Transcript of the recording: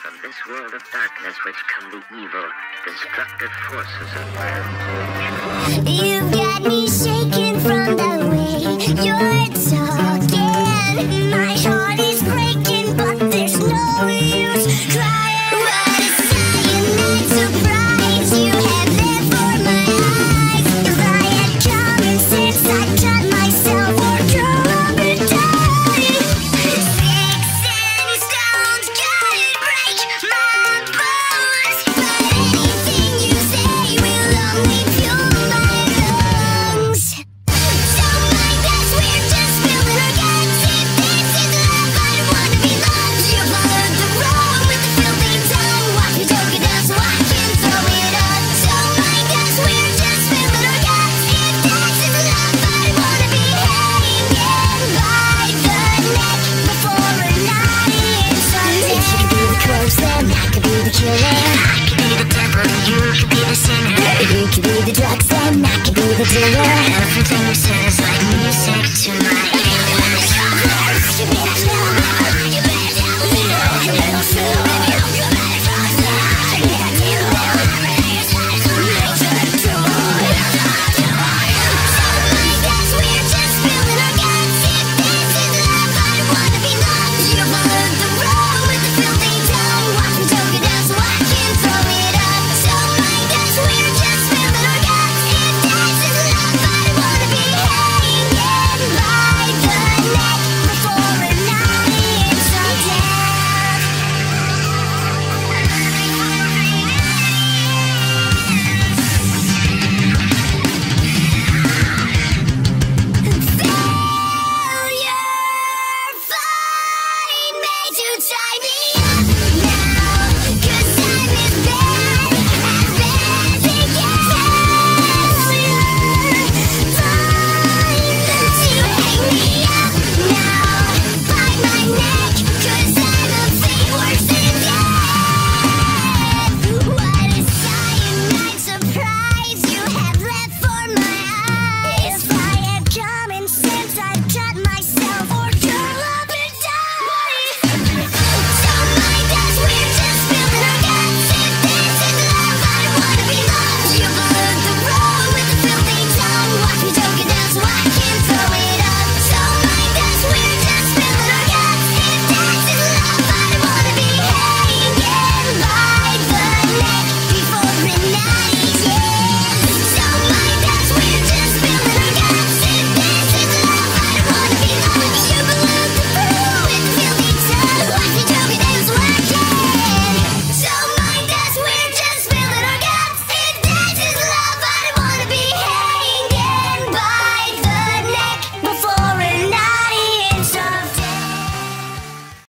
from this world of darkness which come the evil, destructive forces of violence. You've got me shaking from the way you're. I could be the devil, you. could be the sinner You could be the drugs I could be the dealer Everything you say is like music to my ears